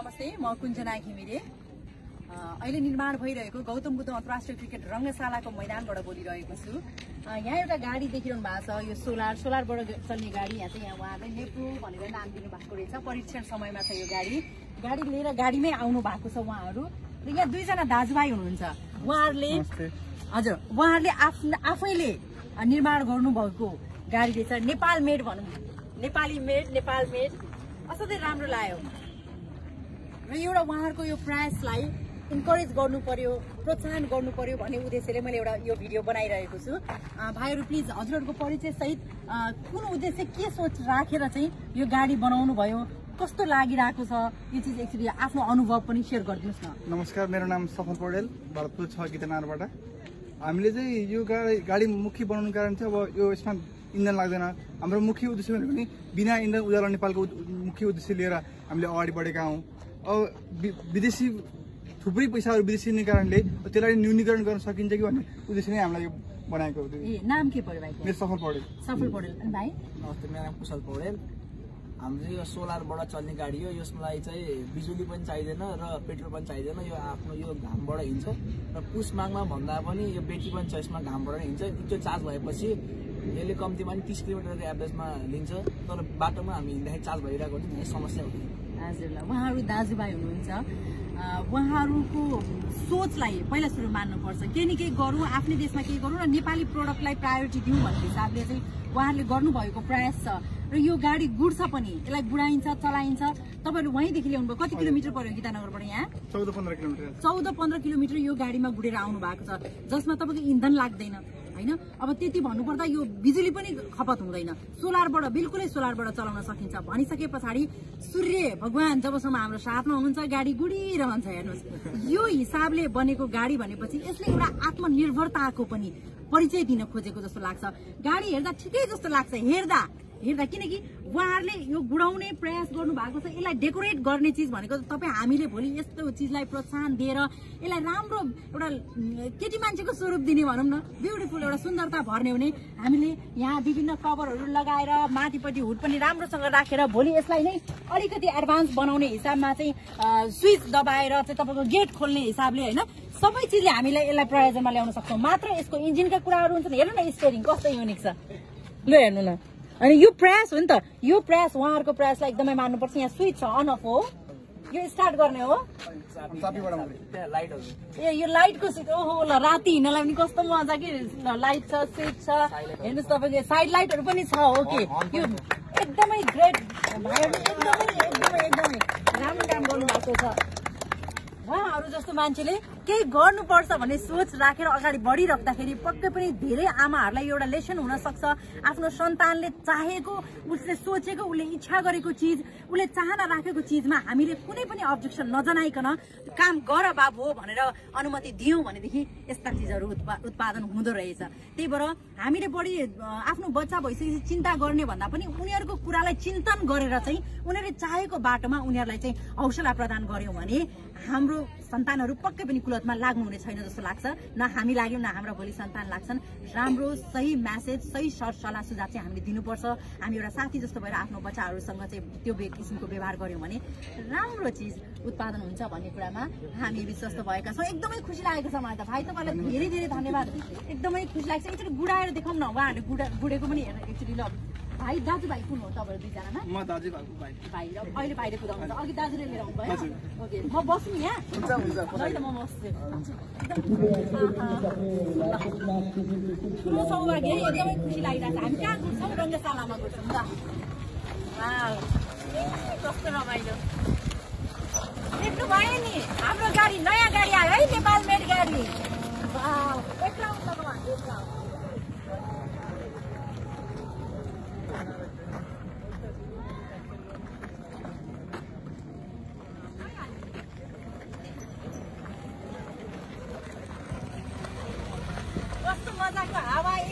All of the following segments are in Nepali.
नमस्ते म कुञ्जना घिमिरे। अहिले निर्माण भइरहेको गौतम बुद्ध अन्तर्राष्ट्रिय क्रिकेट रङ्गशालाको मैदानबाट बोलिरहेको छु। यहाँ एउटा गाडी देखिरहनु भएको छ यो सोलर सोलरबाट चल्ने गाडी। यहाँ चाहिँ यहाँ उहाँले नेप्रो भनेर नाम दिनु भएको रहेछ। परीक्षण समयमा छ यो गाडी। गाडी लिएर गाडीमै आउनु भएको छ उहाँहरू। र यहाँ दुईजना दाजुभाइ हुनुहुन्छ। उहाँहरूले हजुर उहाँहरूले आफ्नो आफैले निर्माण गर्नुभएको गाडी रहेछ। नेपाल मेड भनौँ। Nepali made Nepal made. असाध्यै राम्रो लाग्यो। र एउटा उहाँहरूको यो प्रयासलाई इन्करेज गर्नु पर्यो प्रोत्साहन गर्नु पर्यो भन्ने उद्देश्यले मैले एउटा यो भिडियो बनाइरहेको छु। भाइहरू प्लिज हजुरहरूको परिचय सहित अँ, कुन उद्देश्य के सोच राखेर चाहिँ यो गाडी बनाउनु भयो कस्तो लागिरहेको छ यो चिज एक्चुली आफ्नो अनुभव पनि सेयर गरिदिनुहोस् न। नमस्कार मेरो नाम सफल पौडेल भरतपुर छ गीतनारबाट। हामीले चाहिँ यो गाडी गाडी मुखी बनाउनु कारण चाहिँ अब यो यसमा इन्धन लाग्दैन। हाम्रो मुख्य उद्देश्य भनेको नि बिना इन्धन उज्यालो नेपालको मुख्य उद्देश्य लिएर हामीले अगाडि बढेका हौँ। विदेशी थुप्रै पैसाहरू विदेशी हुने कारणले त्यसलाई न्यूनीकरण गर्न सकिन्छ कि भन्ने उद्देश्य नै हामीलाई यो बनाएको। ए नाम के पर्यो भाइको? मेरो सफल पौडेल सफल पौडेल अनि भाइ? नमस्ते मेरो नाम कुशल पौडेल हाम्रो चाहिँ यो सोलरबाट चल्ने गाडी हो यसलाई चाहिँ बिजुली पनि चाहिँदैन र पेट्रोल पनि चाहिँदैन यो आफ्नो यो घामबाट हिँड्छ र पुस मागमा भन्दा पनि यो ब्याट्री पनि छ यसमा घामबाट नै हिँड्छ। त्यो चार्ज भएपछि यसले कम्तीमा पनि तिस किलोमिटरको एभरेजमा लिन्छ तर बाटोमा हामी हिँड्दाखेरि चार्ज भइरहेको हुन्छ समस्या हुँदैन। हजुर ल उहाँहरू दाजुभाइ हुनुहुन्छ। उहाँहरूको सोचलाई पहिला सुरु मान्नुपर्छ। केही न केही गरौँ आफ्नै देशमा केही गरौँ र नेपाली प्रोडक्टलाई प्रायोरिटी दिउँ भन्ने हिसाबले चाहिँ उहाँहरूले गर्नुभएको प्रयास छ। र यो गाडी गुड्छ पनि। यसलाई गुडाइन्छ चलाइन्छ। तपाईँहरू वहीँदेखि ल्याउनुभयो। कति किलोमिटर पर्यो गीतानगरबाट यहाँ? चौध पन्ध्र किलोमिटर। चौध पन्ध्र किलोमिटर यो गाडीमा गुडेर आउनु भएको छ। जसमा तपाईँको इन्धन लाग्दैन। होइन? अब त्यति भन्नुपर्दा यो बिजुली पनि खपत हुँदैन। सोलरबाट बिल्कुलै सोलरबाट चलाउन सकिन्छ भनिसके पछाडि सूर्य भगवान जबसम्म हाम्रो साथमा हुनुहुन्छ गाडी गुडिरहन्छ हेर्नुहोस्। यो हिसाबले बनेको गाडी भनेपछि यसले एउटा आत्मनिर्भरताको पनि परिचय दिन खोजेको जस्तो लाग्छ। गाडी हेर्दा ठिकै जस्तो लाग्छ। हेर्दा हेर्दा किनकि उहाँहरूले यो गुडाउने प्रयास गर्नु भएको छ यसलाई डेकोरेट गर्ने चिज भनेको तपाईँ हामीले भोलि यस्तो चिजलाई प्रोत्साहन दिएर यसलाई राम्रो एउटा केटी मान्छेको स्वरूप दिने भनौँ न ब्युटिफुल एउटा सुन्दरता भर्ने हुने हामीले यहाँ विभिन्न कभरहरू लगाएर माथिपट्टि हुड पनि राम्रोसँग राखेर भोलि यसलाई नै अलिकति एडभान्स बनाउने हिसाबमा चाहिँ स्विच दबाएर चाहिँ तपाईँको गेट खोल्ने हिसाबले होइन सबै चिजले हामीलाई यसलाई प्रयोजनमा ल्याउन सक्छौँ। मात्र यसको इन्जिनका कुराहरू हुन्छ हेर्नु न स्टेरिङ कस्तो युनिक छ। ल हेर्नु न अनि यो प्रयास हो नि त। यो प्रयास उहाँहरूको प्रयासलाई एकदमै मान्नुपर्छ। यहाँ स्विच छ अन अफ हो। यो स्टार्ट गर्ने हो। ए यो लाइटको ओहो ल राति हिँड्नलाई पनि कस्तो मजा कि लाइट छ स्विच छ। हेर्नुहोस् तपाईँको साइड लाइटहरू पनि छ हो कि? यो एकदमै ग्रेट भाइहरू एकदमै एकदमै एकदमै राम्रो काम गर्नुभएको छ। उहाँहरू जस्तो मान्छेले केही गर्नुपर्छ भन्ने सोच राखेर अगाडि बढिराख्दाखेरि पक्कै पनि धेरै आमाहरूलाई एउटा लेसन हुन सक्छ आफ्नो सन्तानले चाहेको उसले सोचेको उसले इच्छा गरेको चिज उसले चाहना राखेको चिजमा हामीले कुनै पनि अब्जेक्सन नजनाइकन काम गर बाबु हो भनेर अनुमति दियौँ भनेदेखि यस्ता चिजहरू उत्पा- उत्पादन हुँदो रहेछ। त्यही भएर हामीले बढी आफ्नो बच्चा भइसकेपछि चिन्ता गर्ने भन्दा पनि उनीहरूको कुरालाई चिन्तन गरेर चाहिँ उनीहरूले चाहेको बाटोमा उनीहरूलाई चाहिँ हौसला प्रदान गर्यौँ भने हाम्रो सन्तानहरू पक्कै पनि कुलतमा लाग्नुहुने छैन जस्तो लाग्छ। न हामी लाग्यौँ न हाम्रा भोलि सन्तान लाग्छन्। राम्रो सही म्यासेज सही सर सल्लाह सुझाव चाहिँ हामीले दिनुपर्छ। हामी एउटा साथी जस्तो भएर आफ्नो बच्चाहरूसँग चाहिँ त्यो किसिमको व्यवहार गर्यौँ भने राम्रो चिज उत्पादन हुन्छ भन्ने कुरामा हामी विश्वस्त भएका छौँ। एकदमै खुसी लागेको छ मलाई त। भाइ तपाईँलाई धेरै धेरै धन्यवाद। एकदमै खुसी लाग्छ। एकचोटि गुडाएर देखाउँ न। उहाँहरूले गुडा गुडेको पनि हेर्न एकचोटि ल। भाइ दाजुभाइ कुन हो तपाईँहरू दुईजनामा म? दाजु भएको भाइ। भाइ र अहिले बाहिर कुदाउनुहुन्छ अघि दाजुले लिएर आउनुभयो। ओके म बस्नु यहाँ? हुन्छ हुन्छ है त म बस्छु। ठुलो सौभाग्य है, एकदमै खुसी लागिरहेको छ। हामी कहाँ घुर्छौँ रङ्गशालामा घुर्छौँ ए, कस्तो रमाइलो। देख्नु भयो नि। हाम्रो गाडी नयाँ गाडी आयो है नेपाल मेड गाडी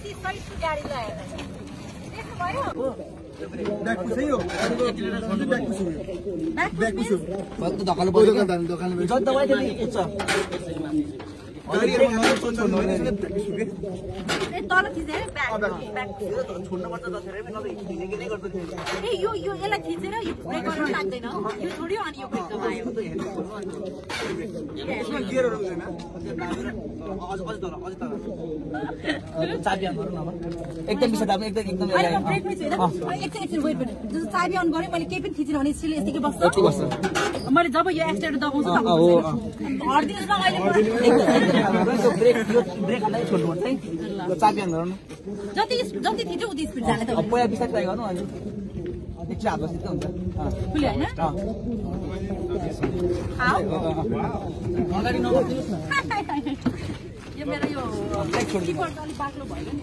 एसी सहितको गाडी ल्याएर देख्नुभयो ए, यो यो यसलाई ब्रेक गर्नु लाग्दैन। छोड्यो अनि एकदम एकदम एकछिन वेट जस्तो चाबी अन गरेँ मैले केही पनि थिचेन भने स्टिल यति बस्छ। मैले जब यो एक्सिडेन्ट दबाउँछु ब्रेक यो ब्रेक हाल्दै है त्यो चाबी हाल्नु जति जति थिच्यो उति स्पिड जाने त पहिला बिस्तारै ट्राई गर्नु अनि एकछिन हात बसिदिँदै हुन्छ खुल्यो होइन। अगाडि नगरिदिनुहोस् न यो मेरो यो किपट अलिक बाक्लो भयो नि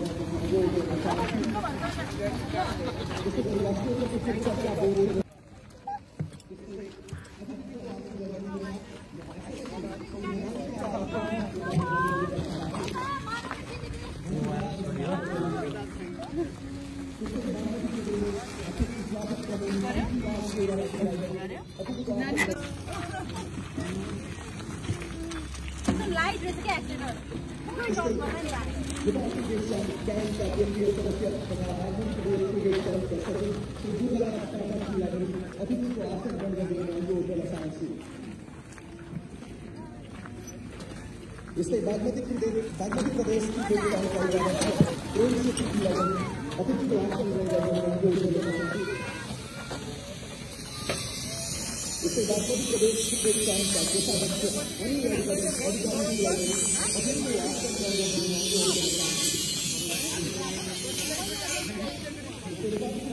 स्टेरिङ पनि मलाई मजा लाग्यो युनिक लाग्यो कि फोर व्हिलर होइन यो हेर्नु त कति रमाइलो ए हो। कि ए सजिलो रहेछ अनि गियर नहुँदाखेरि एकदम लाइट रहेछ क्या एक्सिडेन्ट यस्तै बागमती प्रदेश बागमती प्रदेशकी देवी जानकारीबाट ट्रेन सिटी लगन अतिथिको आसन सिद्धार्थी प्रदेश की पहचान का जैसा बच्चे अन्य अधिकारी और जाने की आगे अभी भी आप सिद्धार्थी